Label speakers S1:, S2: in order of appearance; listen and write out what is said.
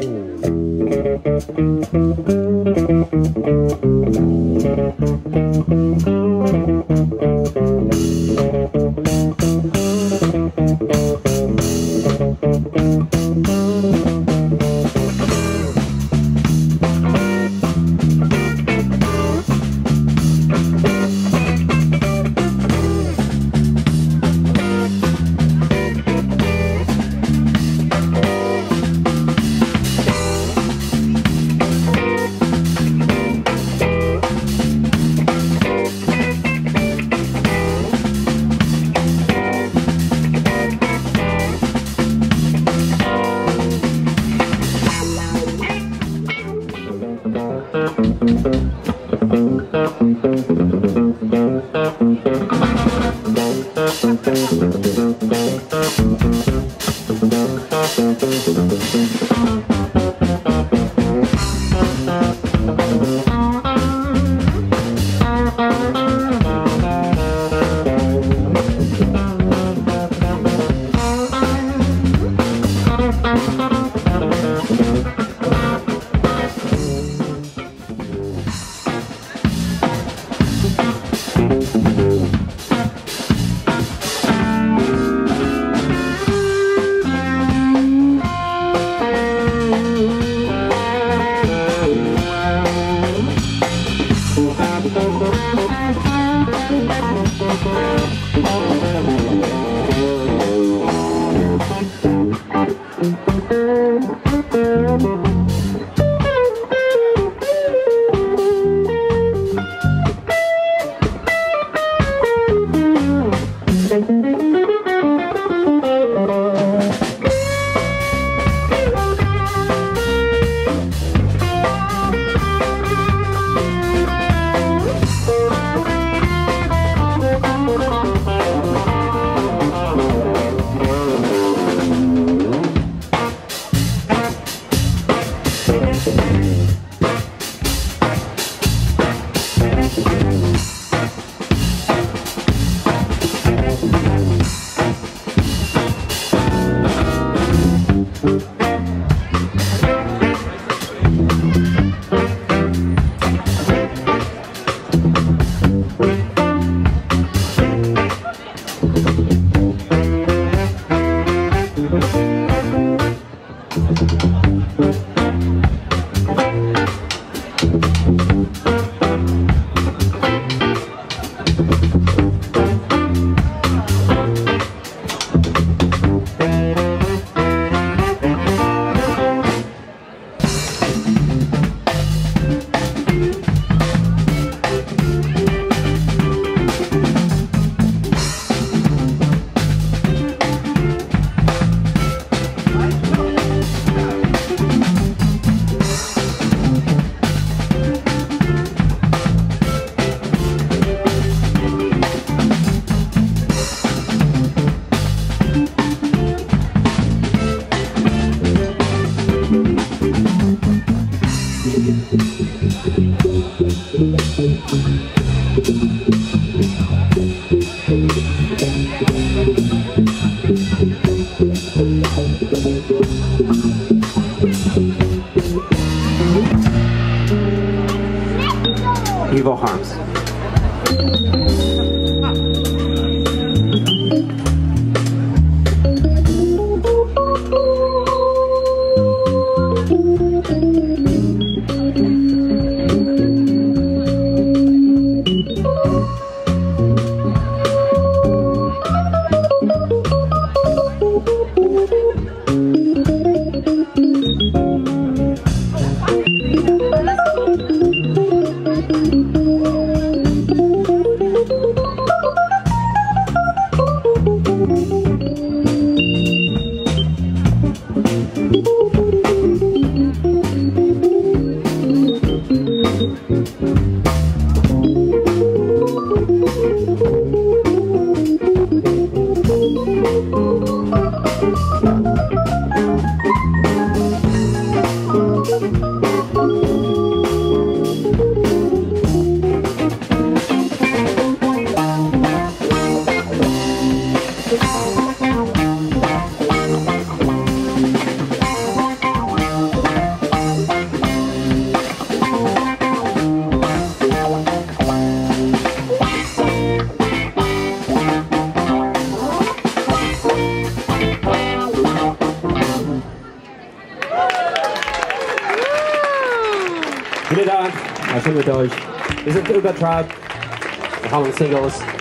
S1: Thank you. Thank you. Evil Harms. evil harms. Schön mit euch. Wir sind Übertrag, wir haben Singles.